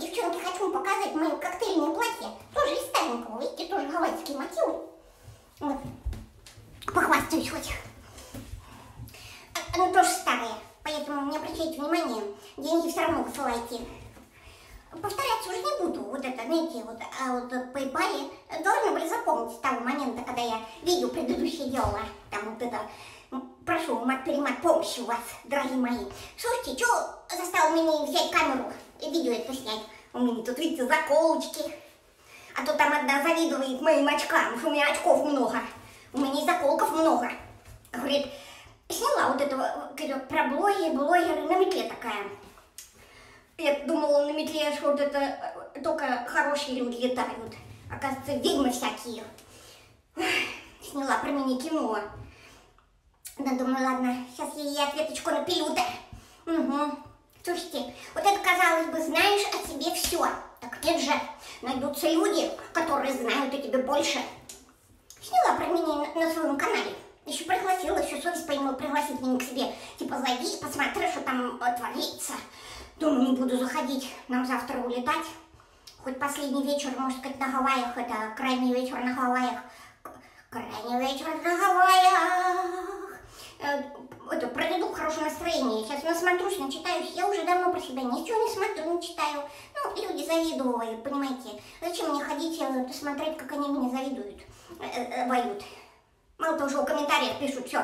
девчонки, хочу вам показать мое коктейльное платье. Тоже из старенького, видите, тоже гавайские мотивы. Вот. Похвастаюсь хоть. Оно тоже старое, поэтому не обращайте внимания. Деньги все равно высылайте. Повторяться уже не буду. Вот это, знаете, вот, а вот PayPal должны были запомнить с того момента, когда я видео предыдущее делала. Там вот это, прошу, мат-перемат помощи у вас, дорогие мои. Слушайте, что заставил меня взять камеру и видео это снять? У меня тут, видите, заколочки. А то там одна завидует моим очкам, что у меня очков много. У меня и заколков много. Говорит, сняла вот этого, говорит, про блоги, блогеры на метле такая. Я думала на метле, что вот это э, только хорошие люди летают. Оказывается, ведьмы всякие. Сняла про меня кино. Да, думаю, ладно, сейчас я ей ответочку напилю-то. Угу. Слушайте, вот это, казалось бы, знаешь о себе все. Так нет же, найдутся люди, которые знают о тебе больше. Сняла про меня на, своем канале. Еще пригласила, еще совесть поймала пригласить меня к себе. Типа, зайди, посмотри, что там э, творится. Думаю, не буду заходить, нам завтра улетать. Хоть последний вечер, может сказать, на Гавайях, это крайний вечер на Гавайях. Сейчас насмотрюсь, начитаюсь. Я уже давно про себя ничего не смотрю, не читаю. Ну, люди завидуют, понимаете. Зачем мне ходить и посмотреть, как они меня завидуют, э, воют. Мало того, что в комментариях пишут, все,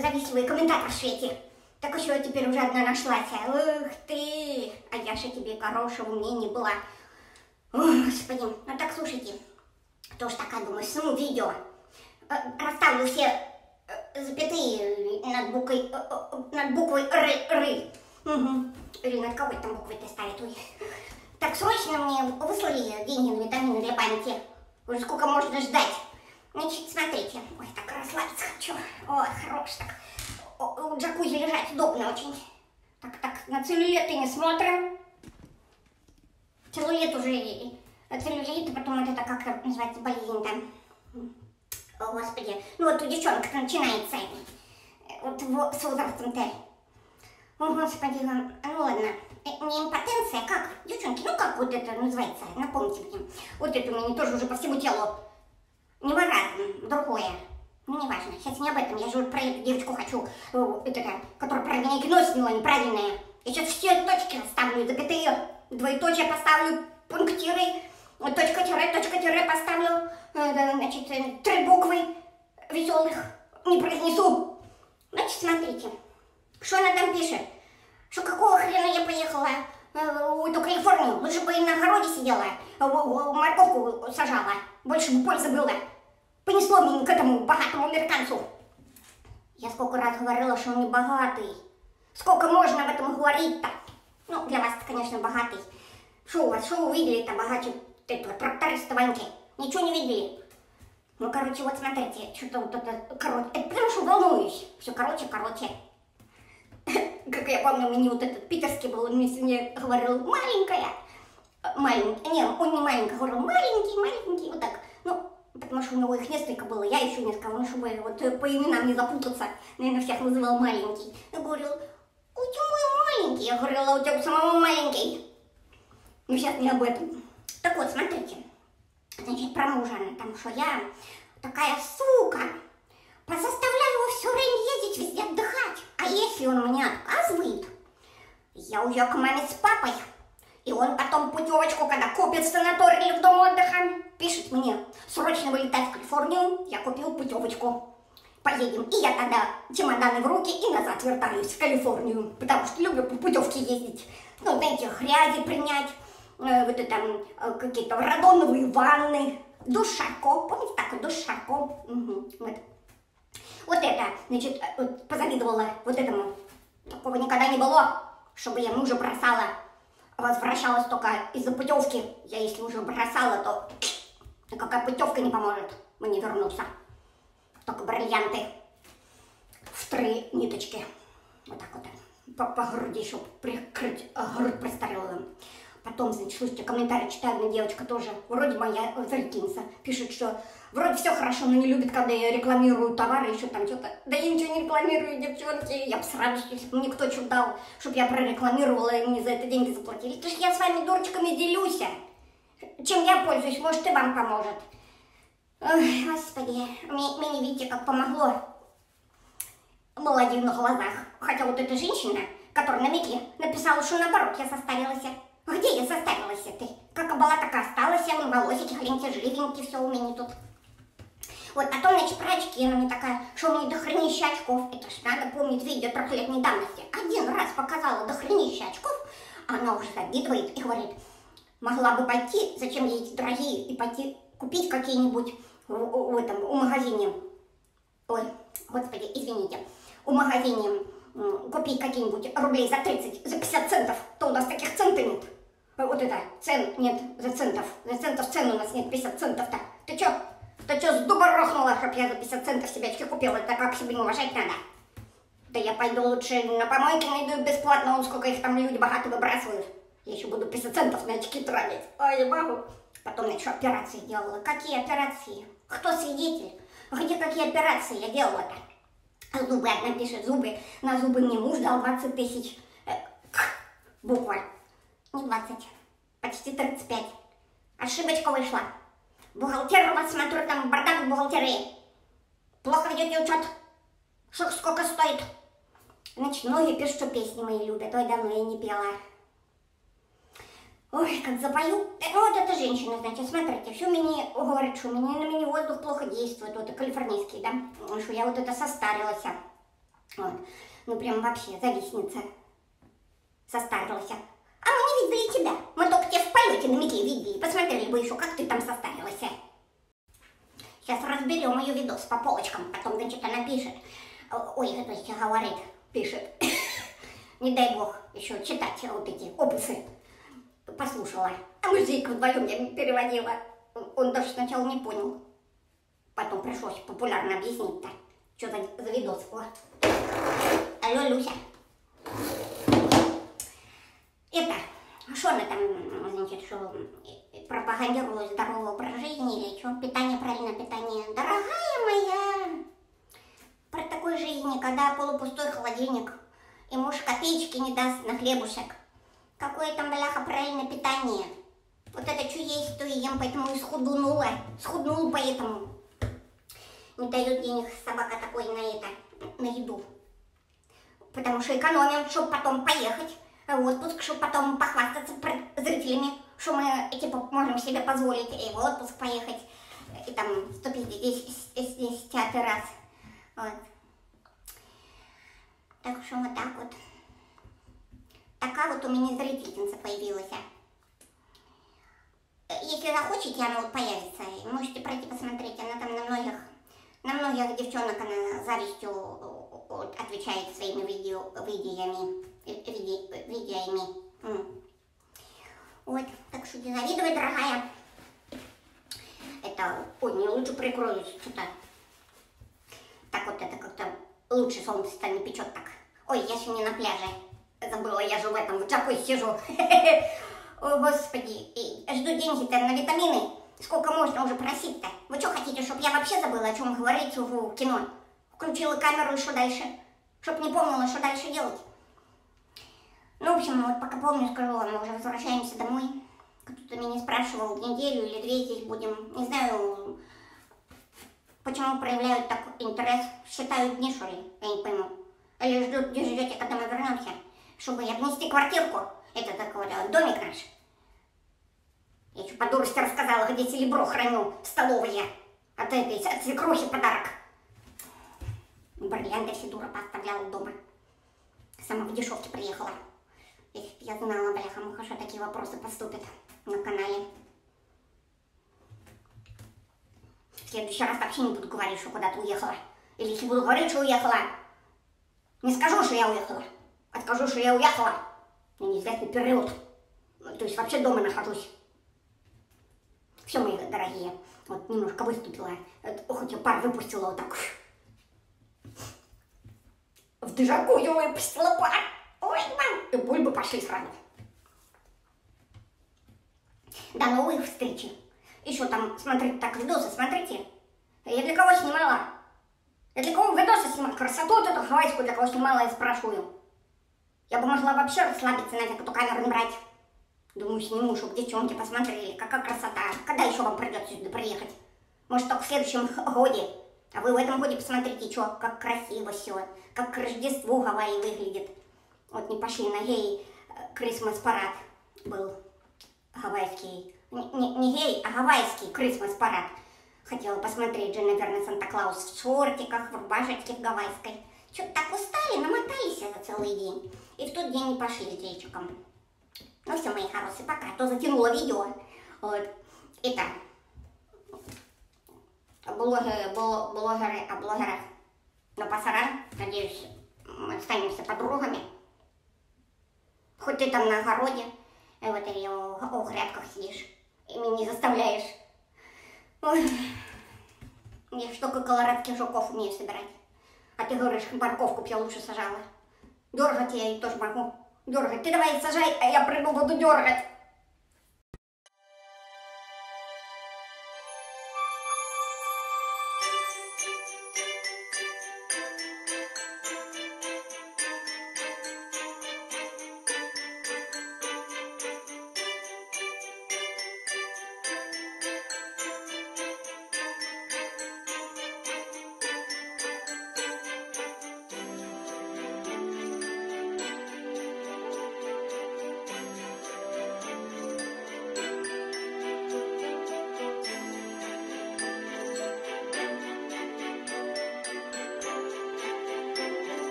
завистливый комментатор в свете. Так еще я теперь уже одна нашлась. Ух ты! А я же тебе хорошего мнения была. О, господи. Ну так, слушайте. Тоже такая, думаю, сниму видео. Э, расставлю все э, запятые над буквой, э, над буквой Р. Ры. Угу. Или над какой там буквой-то ставят. Ой. Так срочно мне выслали деньги на витамины для памяти. Уже сколько можно ждать. Значит, смотрите. Ой, так расслабиться хочу. Ой, хорош так в джакузи лежать удобно очень. Так, так, на целлюлиты не смотрим. Целлюлит уже, целлюлит, потом вот это как называется, болезнь там. О, Господи. Ну вот у девчонок начинается. Вот с возрастом-то. О, Господи, ну ладно. Не импотенция, как? Девчонки, ну как вот это называется? Напомните мне. Вот это у меня тоже уже по всему телу. Не маразм, другое. Ну, не важно, сейчас не об этом, я же про эту девочку хочу, э, это, которая меня кино сняла неправильное. Я сейчас все точки ставлю, запятые, двоеточие поставлю, пунктиры, точка-тире, точка-тире поставлю, э, значит, э, три буквы веселых не произнесу. Значит, смотрите, что она там пишет, что какого хрена я поехала в эту Калифорнию, лучше бы на огороде сидела, морковку сажала, больше бы пользы было понесло меня к этому богатому американцу. Я сколько раз говорила, что он не богатый. Сколько можно об этом говорить-то? Ну, для вас конечно, богатый. Что у вас, что вы видели-то богаче этого тракториста Ваньки? Ничего не видели? Ну, короче, вот смотрите, что-то вот это, короче, это потому что волнуюсь. Все, короче, короче. Как я помню, мне вот этот питерский был, он мне говорил, маленькая. Маленькая, не, он не маленькая, говорил, маленький, маленький, вот так. Ну, потому что у него их несколько было, я еще несколько, ну, чтобы вот э, по именам не запутаться, наверное, всех называл маленький. Я говорил, у тебя мой маленький, я говорила, у тебя самого маленький. Ну, сейчас не об этом. Так вот, смотрите, значит, про мужа, там, что я такая сука, позаставляю его все время ездить везде отдыхать, а если он мне отказывает, я уезжаю к маме с папой, и он потом путевочку, когда купит в санатории или в дом отдыха, пишет мне, срочно вылетать в Калифорнию, я купил путевочку. Поедем. И я тогда чемоданы в руки и назад вертаюсь в Калифорнию, потому что люблю по путевке ездить. Ну, знаете, грязи принять, вот это э, какие-то радоновые ванны, душарко, помните так, душарко, угу, вот. Вот это, значит, э, позавидовала вот этому. Такого никогда не было, чтобы я мужа бросала возвращалась только из-за путевки. Я если уже бросала, то какая путевка не поможет мне вернуться. Только бриллианты в три ниточки. Вот так вот. По, по груди, чтобы прикрыть грудь престарелым. Потом, значит, слушайте, комментарий читаю, одна девочка тоже, вроде моя зрительница, пишет, что вроде все хорошо, но не любит, когда я рекламирую товары, еще там что-то. Да я ничего не рекламирую, девчонки, я бы с радостью, если бы мне кто что дал, чтобы я прорекламировала, и мне за это деньги заплатили. Это ж я с вами, дурочками, делюсь. Чем я пользуюсь, может, и вам поможет. Ой, господи, мне, мне видите, как помогло. Молодец на глазах. Хотя вот эта женщина, которая на метле, написала, что наоборот, я состарилась. Где я состарилась ты? Как была, так и осталась. Я волосики, хреньте, живенькие, все у меня тут. Вот, потом, значит, про очки она мне такая, что у меня дохренища очков. Это ж надо помнить видео трехлетней давности. Один раз показала дохренища очков, она уже завидует и говорит, могла бы пойти, зачем ей эти дорогие, и пойти купить какие-нибудь в, в этом, у магазине. Ой, господи, извините у магазине купить какие-нибудь рублей за 30, за 50 центов, то у нас таких центов нет. Вот это, цен нет за центов. За центов цен у нас нет, 50 центов-то. Ты чё? Ты чё, с дуба рухнула, чтоб я за 50 центов себе очки купила? Это как себе не уважать надо? Да я пойду лучше на помойке найду бесплатно, он сколько их там люди богатые выбрасывают. Я еще буду 50 центов на очки тратить. Ой, могу. Потом я что, операции делала. Какие операции? Кто свидетель? Где какие операции я делала-то? Зубы одна пишет, зубы. На зубы мне муж дал 20 тысяч. Э, Не 20, почти 35. Ошибочка вышла. Бухгалтер у вас, смотрю, там бардак в бухгалтерии. Плохо ведете учет. Что, сколько стоит? Значит, многие пишут, что песни мои любят. Ой, давно я не пела. Ой, как запою. Э, ну, вот эта женщина, значит, смотрите, все мне говорит, что у меня на меня воздух плохо действует, вот, калифорнийский, да, что я вот это состарилась. Вот. Ну, прям вообще завистница. Состарилась. А мы не видели тебя. Мы только тебя в полете на метле видели. Посмотрели бы еще, как ты там состарилась. Сейчас разберем ее видос по полочкам. Потом, значит, она пишет. Ой, это есть говорит, пишет. Не дай бог еще читать вот эти опусы послушала. А музыку вдвоем я переводила. Он даже сначала не понял. Потом пришлось популярно объяснить-то. Что за, за видос? Алло, Люся. Это, что она там, значит, что пропагандирует здоровый образ жизни или что? Питание, правильно, питание. Дорогая моя, про такой жизни, когда полупустой холодильник, и муж копеечки не даст на хлебушек. Какое там, бляха, правильное питание. Вот это что есть, то и ем, поэтому и схуднула. Схуднула поэтому. Не дает денег собака такой на это, на еду. Потому что экономим, чтобы потом поехать отпуск, чтобы потом похвастаться перед зрителями, что мы, типа, можем себе позволить и в отпуск поехать, и там 150 раз. Вот. Так что вот так вот. Такая вот у меня зрительница появилась. Если захочете, она вот появится. Можете пройти посмотреть. Она там на многих, на многих девчонок она завистью отвечает своими видео, видеями. Виде, видеями. Вот, так что не завидуй, дорогая. Это, ой, не лучше прикроюсь, что-то. Так вот это как-то лучше солнце-то не печет так. Ой, я сегодня на пляже забыла, я же в этом, в джакузи сижу. О, господи, жду деньги-то на витамины. Сколько можно уже просить-то? Вы что хотите, чтобы я вообще забыла, о чем говорить в кино? Включила камеру и что дальше? Чтоб не помнила, что дальше делать. Ну, в общем, вот пока помню, скажу, мы уже возвращаемся домой. Кто-то меня спрашивал, неделю или две здесь будем. Не знаю, почему проявляют так интерес. Считают дни, что ли? Я не пойму. Или ждут, ждете, когда мы вернемся чтобы обнести квартирку. Это такой вот домик наш. Я еще по дурости рассказала, где серебро храню в столовой От этой, от свекрухи подарок. Бриллианты все дура поставляла дома. Сама в дешевке приехала. Если б я знала, бляха, муха, что такие вопросы поступят на канале. В следующий раз вообще не буду говорить, что куда-то уехала. Или если буду говорить, что уехала, не скажу, что я уехала. Откажу, что я уехала на неизвестный период. То есть вообще дома нахожусь. Все, мои дорогие, вот немножко выступила, хоть я пар выпустила вот так. В дежаку я выпустила пар. Ой, мам, и бульбы пошли сразу. До новых встречи. Еще там смотрите так видосы, смотрите. Я для кого снимала? Я для кого видосы снимала? Красоту вот эту хавайскую для кого снимала, я спрашиваю. Я бы могла вообще расслабиться, нафиг эту камеру не брать. Думаю, сниму, чтобы девчонки посмотрели, какая красота. Когда еще вам придется сюда приехать? Может, только в следующем годе. А вы в этом годе посмотрите, что, как красиво все, как к Рождеству Гавайи выглядит. Вот не пошли на гей Крисмас парад был гавайский. Не, не, гей, а гавайский Крисмас парад. Хотела посмотреть Дженнифер на Санта-Клаус в шортиках, в рубашечке в гавайской. Что-то так устали, намотались за целый день. И в тот день не пошли с Джейчиком. Ну все, мои хорошие, пока. А то затянуло видео. Вот. Итак, блогеры, блогеры о блогерах на пасаран. Надеюсь, мы останемся подругами. Хоть ты там на огороде, вот или о, о грядках сидишь, и меня не заставляешь. Ой, я только колорадских жуков умею собирать. А ты говоришь, морковку б я лучше сажала. Дергать я ее тоже могу. Дергать. Ты давай сажай, а я приду буду дергать.